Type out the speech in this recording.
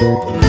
Música